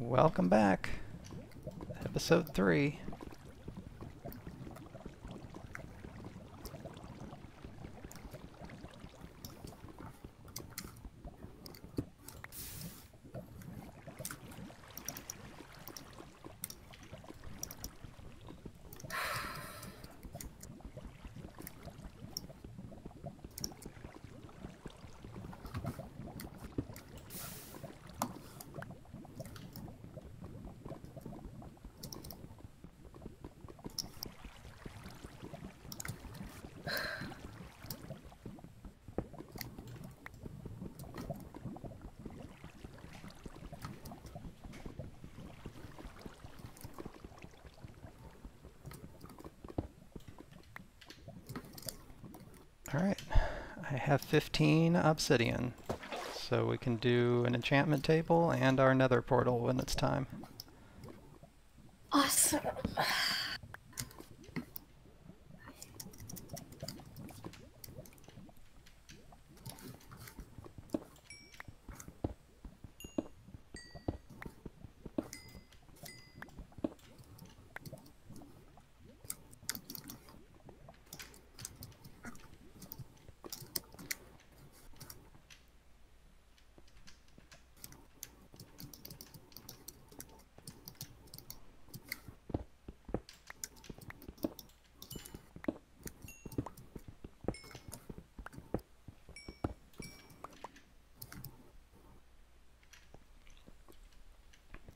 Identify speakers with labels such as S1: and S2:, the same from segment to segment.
S1: Welcome back. Episode 3. Alright, I have 15 obsidian, so we can do an enchantment table and our nether portal when it's time.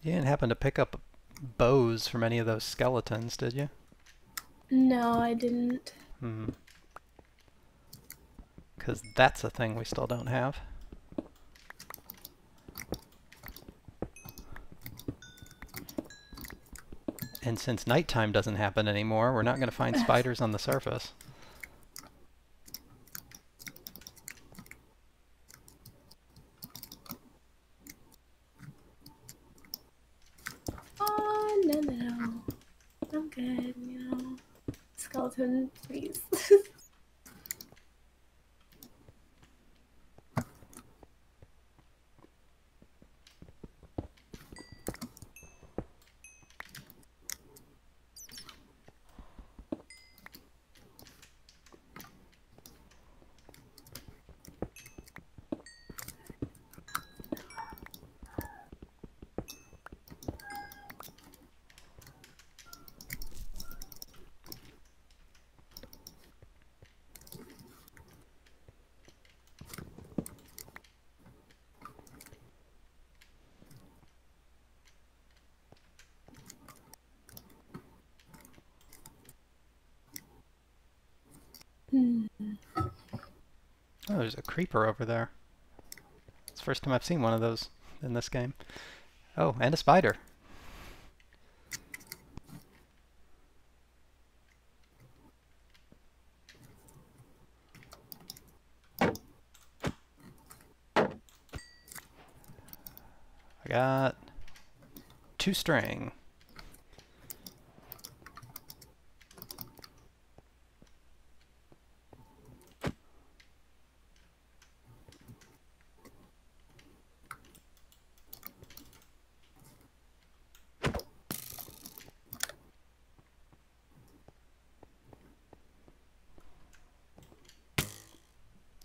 S1: You didn't happen to pick up bows from any of those skeletons, did you?
S2: No, I didn't.
S1: Hmm. Because that's a thing we still don't have. And since nighttime doesn't happen anymore, we're not going to find spiders on the surface.
S2: Oh, no, no, no. I'm good, you know. Skeleton, please.
S1: there's a creeper over there. It's the first time I've seen one of those in this game. Oh, and a spider. I got two string.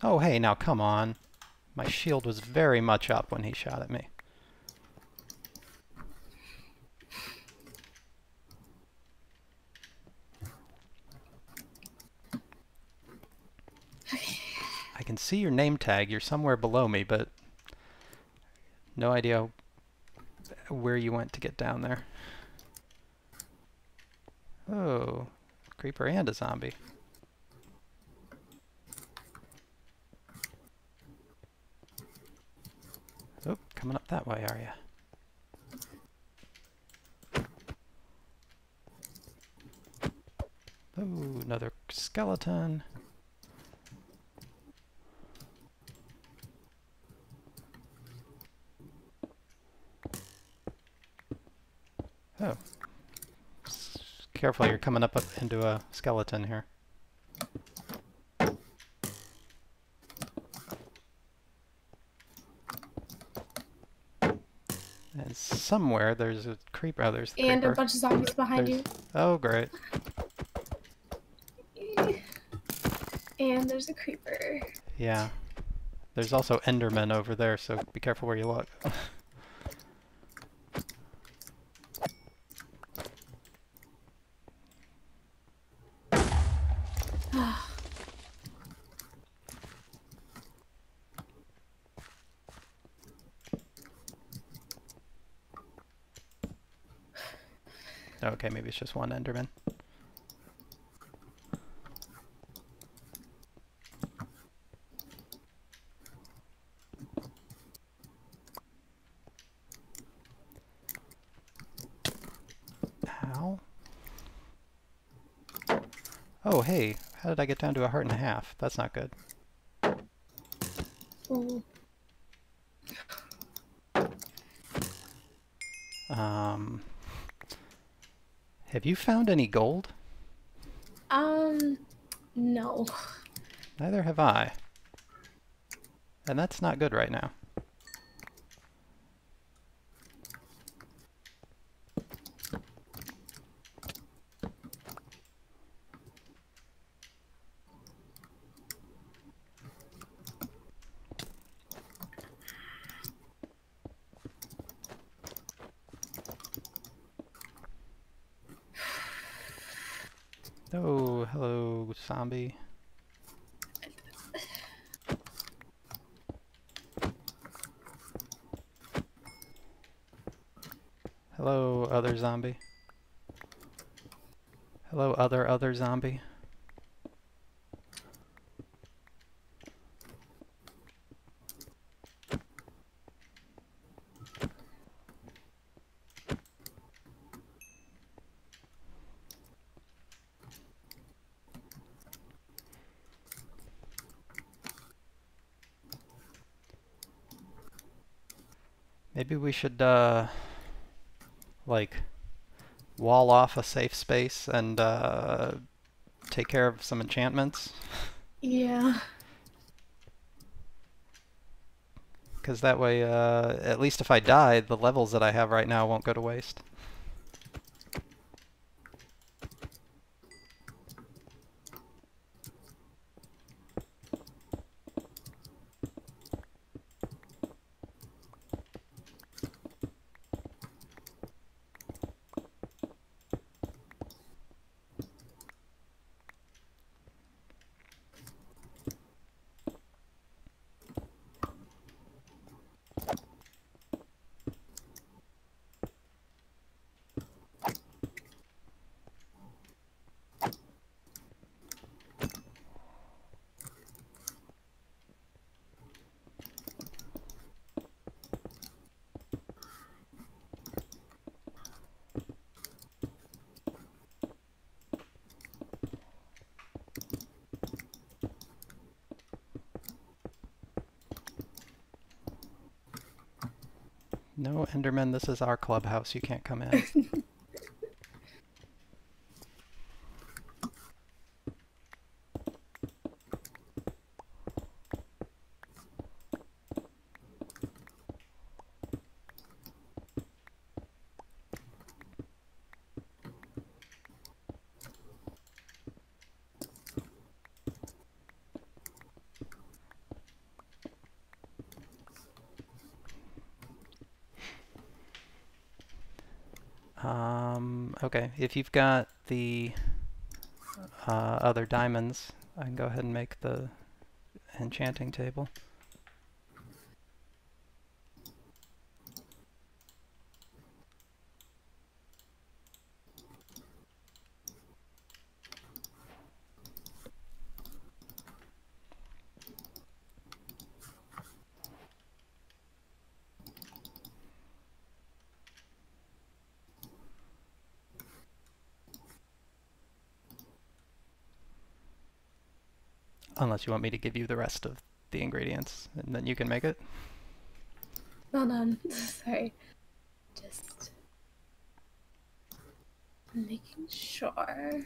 S1: Oh, hey, now come on. My shield was very much up when he shot at me. I can see your name tag. You're somewhere below me, but no idea where you went to get down there. Oh, creeper and a zombie. Oh, coming up that way, are you? Oh, another skeleton. Oh. Careful, you're coming up into a skeleton here. And somewhere there's a creeper. Oh, there's the
S2: And a bunch of zombies behind
S1: There's- Oh, great.
S2: And there's a creeper.
S1: Yeah. There's also Endermen over there, so be careful where you look. okay, maybe it's just one Enderman. Ow. Oh, hey, how did I get down to a heart and a half? That's not good.
S2: Ooh.
S1: Um, have you found any gold?
S2: Um, no.
S1: Neither have I. And that's not good right now. Oh, hello, zombie. Hello, other zombie. Hello, other other zombie. Maybe we should, uh, like, wall off a safe space and, uh, take care of some enchantments.
S2: Yeah.
S1: Because that way, uh, at least if I die, the levels that I have right now won't go to waste. No, Enderman, this is our clubhouse. You can't come in. okay, if you've got the uh, other diamonds, I can go ahead and make the enchanting table. Unless you want me to give you the rest of the ingredients, and then you can make it.
S2: Well done. Sorry. Just making sure.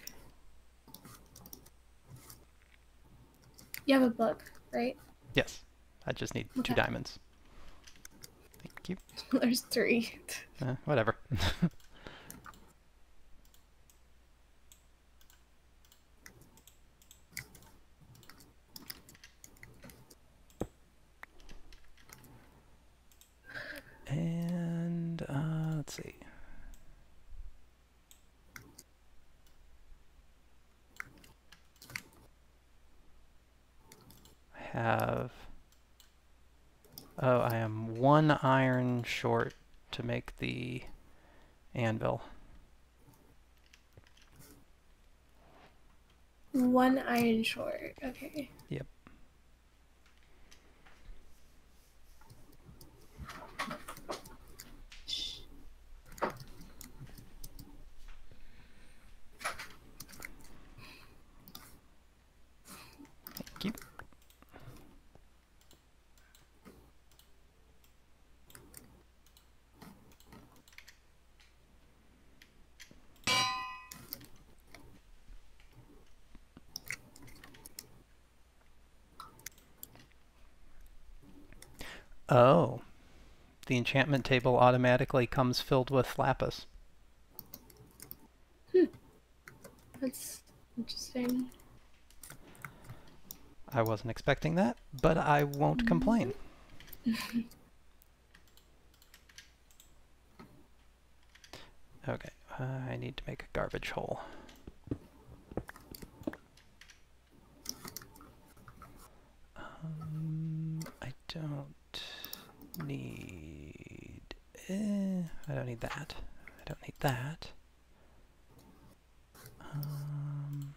S2: You have a book, right?
S1: Yes, I just need two diamonds. Thank you.
S2: There's three.
S1: Eh, whatever. and uh, let's see. I have. Oh, I am one iron short to make the anvil.
S2: One iron short. Okay.
S1: Yep. Oh, the enchantment table automatically comes filled with lapis. Hmm.
S2: That's interesting.
S1: I wasn't expecting that, but I won't complain. okay, uh, I need to make a garbage hole. Um, I don't need. Eh, I don't need that. I don't need that. Um,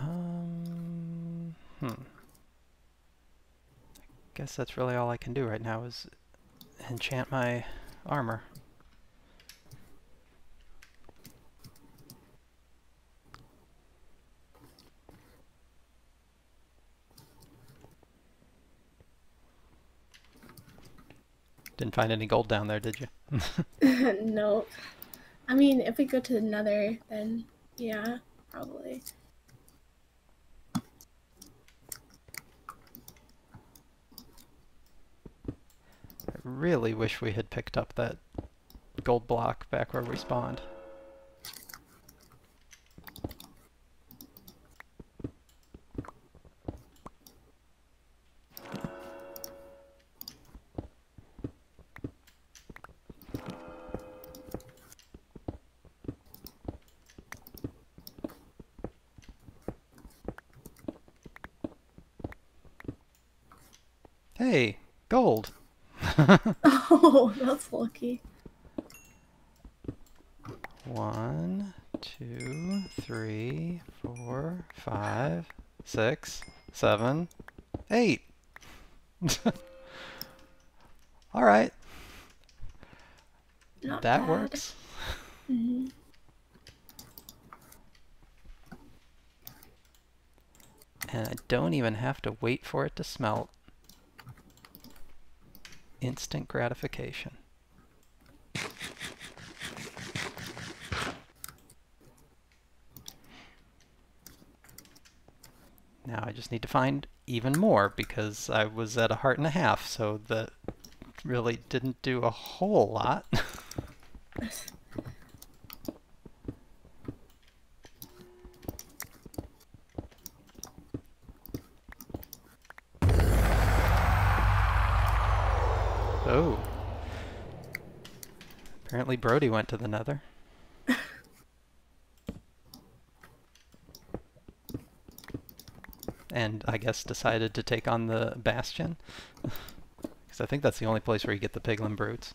S1: Um, hmm. Guess that's really all I can do right now is enchant my armor. Didn't find any gold down there, did you?
S2: no. I mean, if we go to the nether, then yeah, probably.
S1: Really wish we had picked up that gold block back where we spawned. Hey, gold!
S2: Oh, that's lucky.
S1: One, two, three, four, five, six, seven, eight. All right,
S2: Not
S1: that
S2: bad.
S1: works.
S2: Mhm.
S1: And I don't even have to wait for it to smelt. Instant gratification. Just need to find even more because I was at a heart and a half, so that really didn't do a whole lot. oh. Apparently Brody went to the nether. And I guess decided to take on the Bastion. Because I think that's the only place where you get the piglin brutes.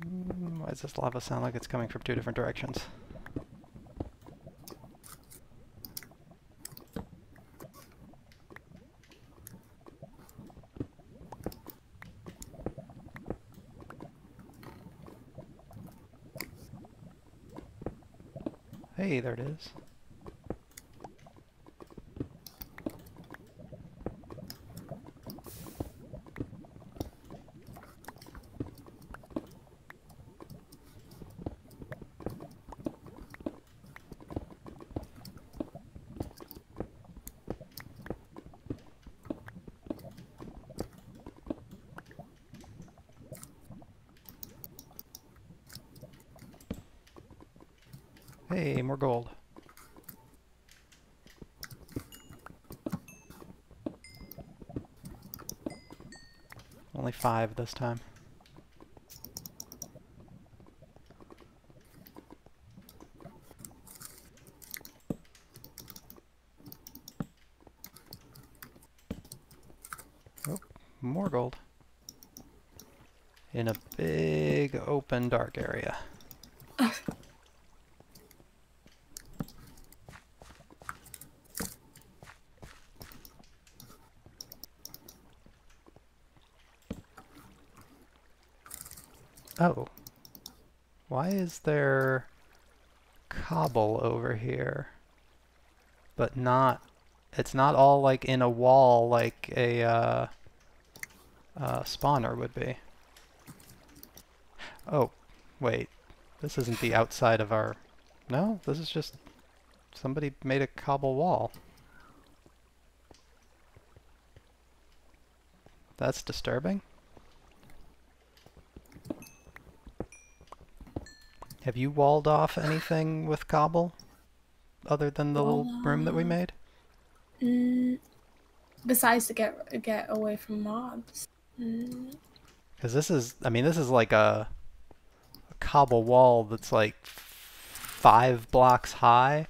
S1: Mm, Why does this lava sound like it's coming from two different directions? Hey, there it is. Hey, more gold. Only five this time. Oh, more gold. In a big open dark area. Oh. Why is there cobble over here? But not... It's not all like in a wall like a uh, uh, spawner would be. Oh, wait. This isn't the outside of our... No, this is just... Somebody made a cobble wall. That's disturbing. Have you walled off anything with cobble? Other than the little room that we made?
S2: Mm, besides to get get away from mobs. Mm,
S1: Because this is, I mean, this is like a, a cobble wall that's like five blocks high.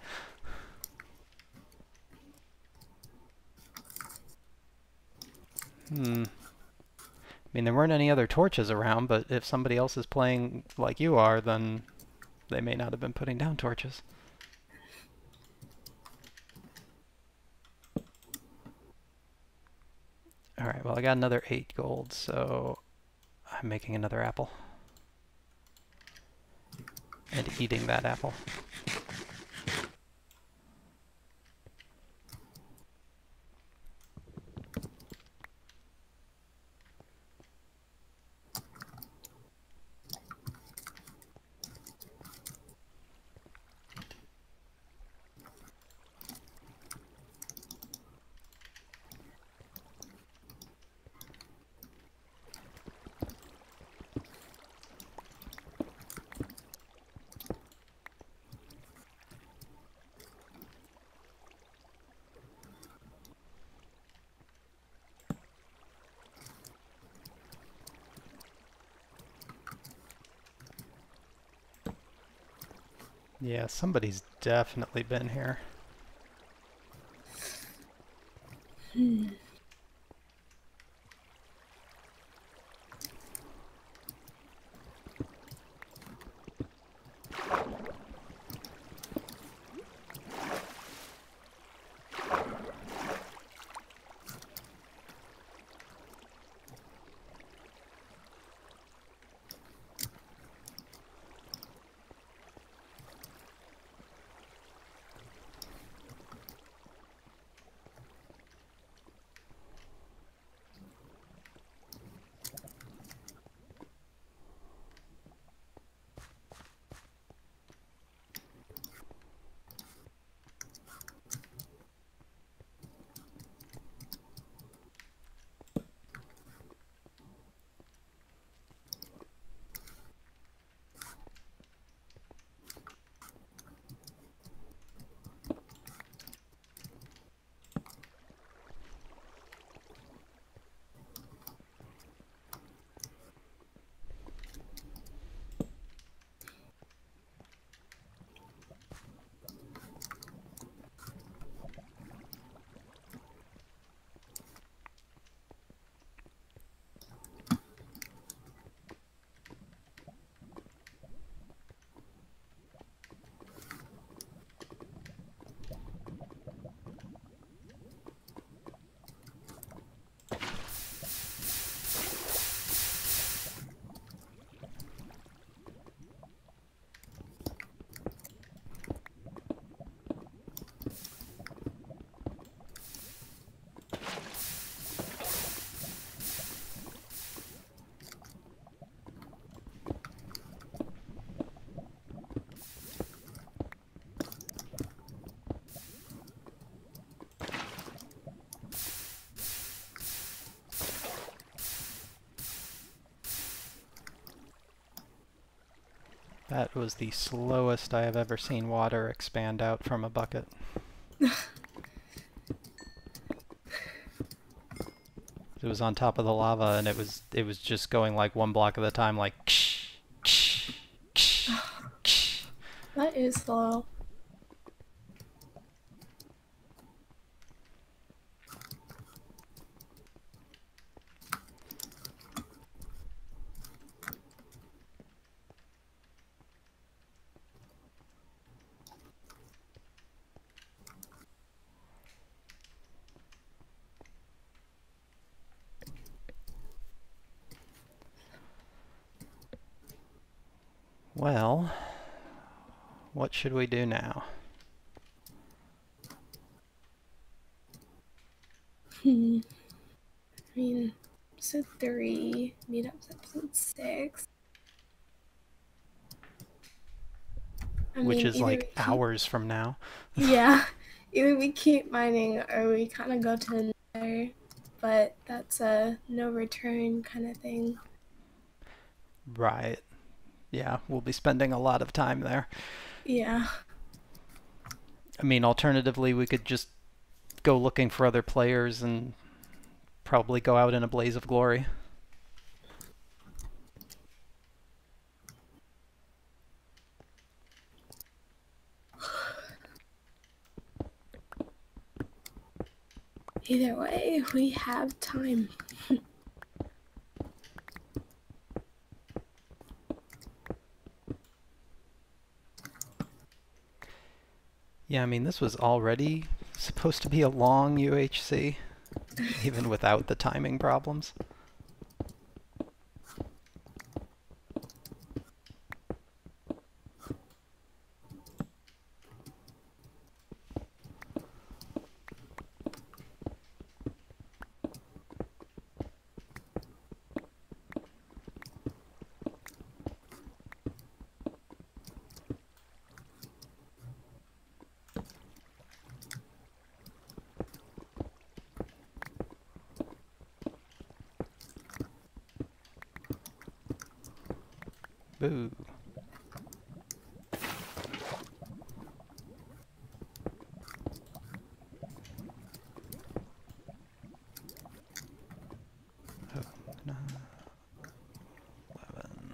S1: Hmm. I mean, there weren't any other torches around, but if somebody else is playing like you are, then they may not have been putting down torches. Alright, well, I got another eight gold, so I'm making another apple. And eating that apple. Yeah, somebody's definitely been here. That was the slowest I have ever seen water expand out from a bucket. it was on top of the lava and it was it was just going like one block at a time like
S2: That is slow.
S1: Well, what should we do now?
S2: Hmm. I mean, episode three, meetup's episode six. I
S1: Which
S2: mean,
S1: is like
S2: keep-
S1: hours from now.
S2: Yeah, either we keep mining or we kind of go to another, but that's a no return kind of thing.
S1: Right. Yeah, we'll be spending a lot of time there.
S2: Yeah.
S1: I mean, alternatively, we could just go looking for other players and probably go out in a blaze of glory.
S2: Either way, we have time.
S1: Yeah, I mean, this was already supposed to be a long UHC, even without the timing problems. Boo. Oh, nine, eleven.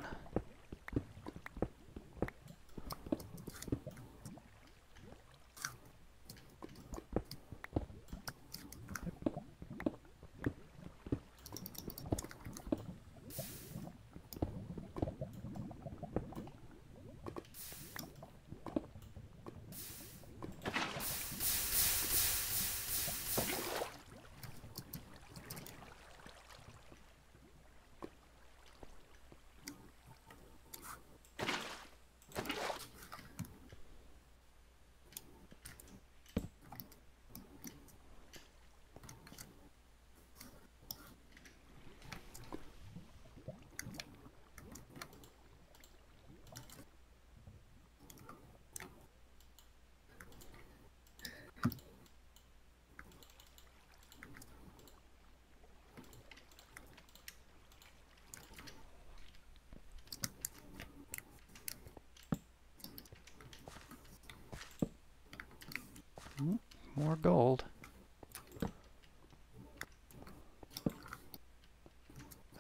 S1: Mm, More gold.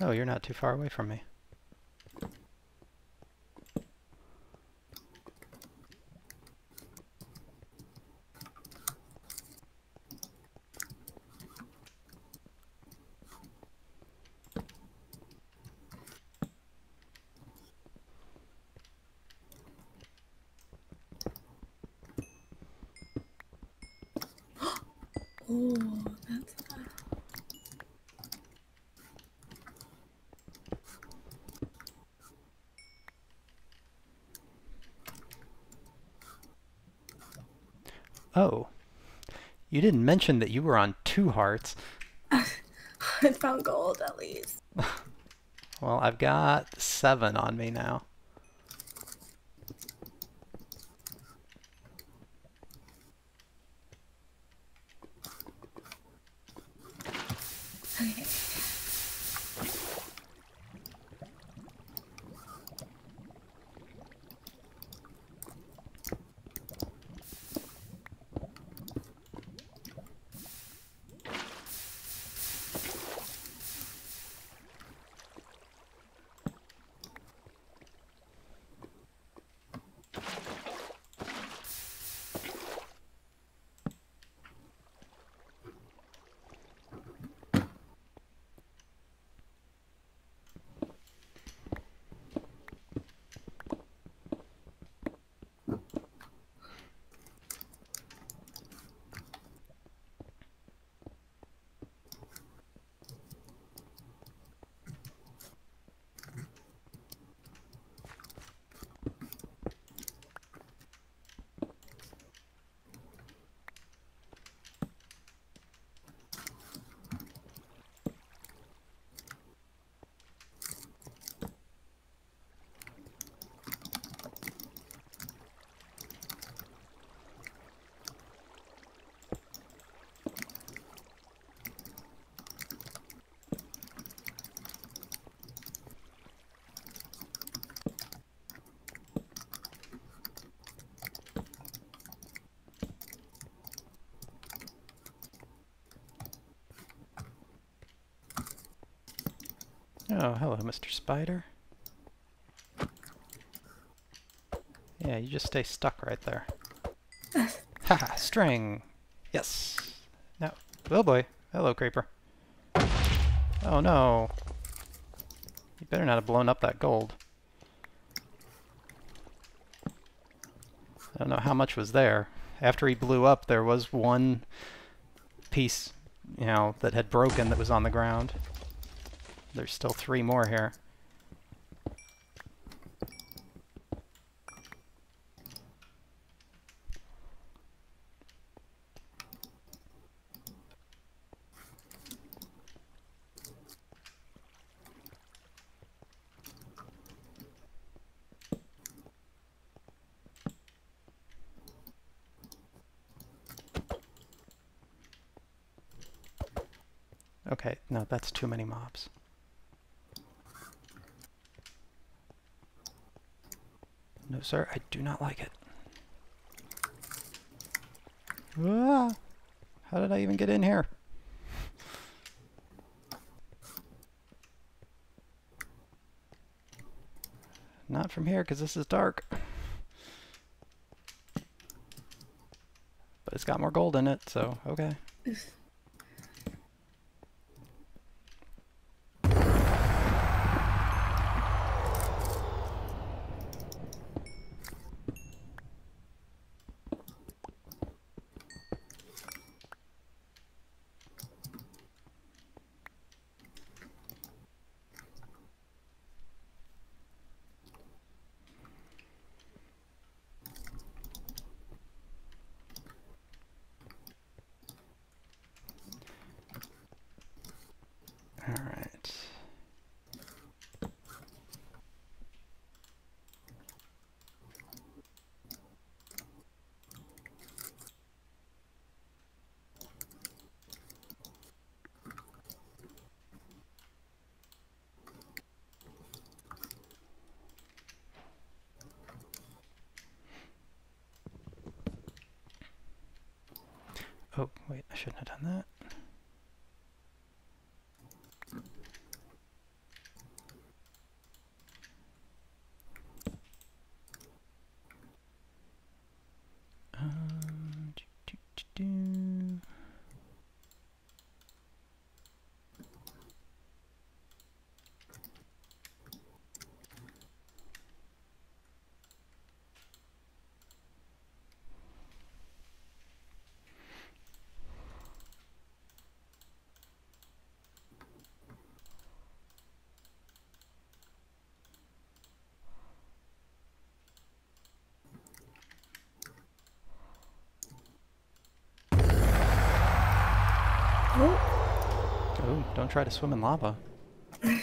S1: Oh, you're not too far away from me.
S2: Oh, that's.
S1: Oh. You didn't mention that you were on two hearts.
S2: I found gold at least.
S1: Well, I've got seven on me now. Oh, hello, Mr. Spider. Yeah, you just stay stuck right there. Haha, string! Yes! No. Oh boy. Hello, creeper. Oh no. You better not have blown up that gold. I don't know how much was there. After he blew up, there was one piece, you know, that had broken that was on the ground. There's still three more here. Okay, no, that's too many mobs. No, sir, I do not like it. Ah, how did I even get in here? Not from here, because this is dark. But it's got more gold in it, so okay. Alright. Oh, wait, I shouldn't have done that. Um, do, do, do, do.
S2: Oh,
S1: Oh, don't try to swim in lava. Okay,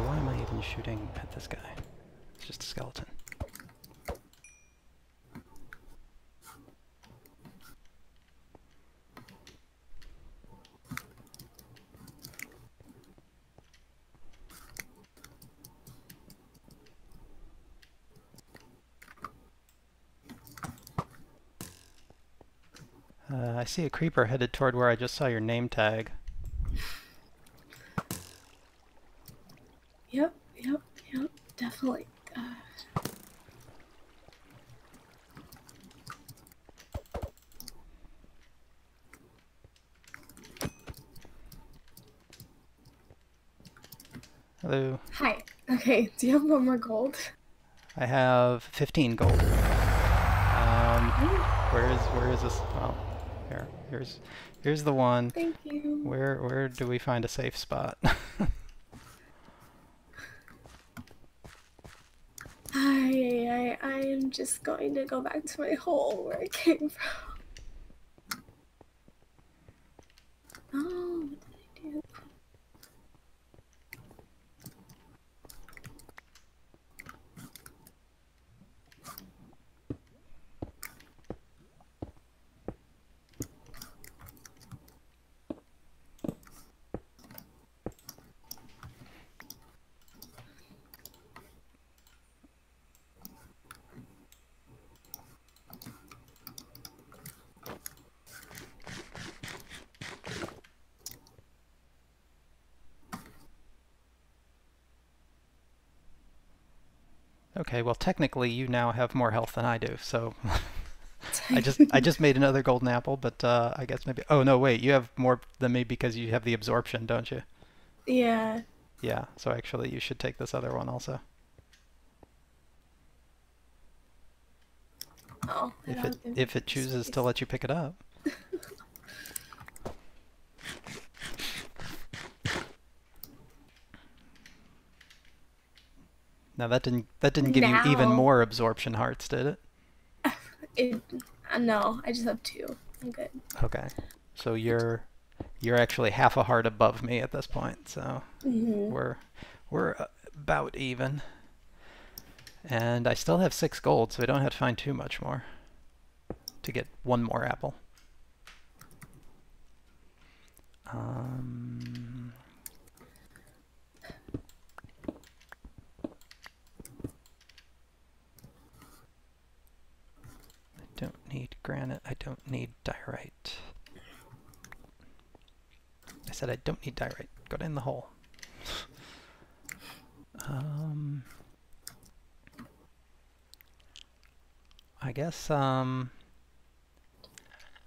S1: why am I shooting at this guy? It's just a skeleton. Uh, I see a creeper headed toward where I just saw your name tag.
S2: yep, yep, yep, definitely. Uh,
S1: Hello.
S2: hi. Okay, do you have one more gold?
S1: I have 15 gold. Um, where is where is this? Well, here, here's here's the one.
S2: Thank you.
S1: Where where do we find a safe spot?
S2: I, I, I am just going to go back to my hole where I came from. Oh, what did I do?
S1: Okay, well technically you now have more health than I do, so I just I just made another golden apple, but uh, I guess maybe oh no wait, you have more than me because you have the absorption, don't you?
S2: yeah.
S1: Yeah, so actually you should take this other one also.
S2: Oh,
S1: If it if it chooses to let you pick it up. Now that didn't that didn't give you even more absorption hearts, did it?
S2: it. Uh, no, I just have two. I'm good.
S1: Okay. So you're you're actually half a heart above me at this point, so
S2: hmm
S1: we're we're about even. And I still have six gold, so I don't have to find too much more to get one more apple. Um, I don't need granite. I don't need diorite. I said I don't need diorite. Got in the hole. um, I guess, um,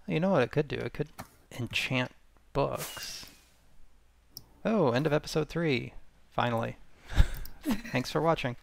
S1: you know what it could do? It could enchant books. Oh, end of episode three. Finally. Thanks for watching.